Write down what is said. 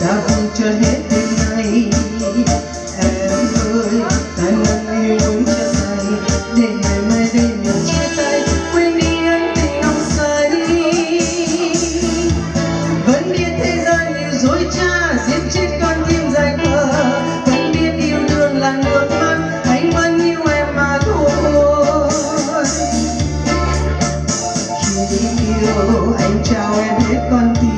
đã vui cho hết đêm nay em ơi, ta nâng yêu đúng cho say, để ngày mai đây mình chia tay, quên đi ân tình nồng say. Vẫn biết thế gian như dối trá, giết chết con tim dài khờ vẫn biết yêu đương là nước mắt, anh vẫn yêu em mà thôi. Khi yêu, anh trao em hết con tim.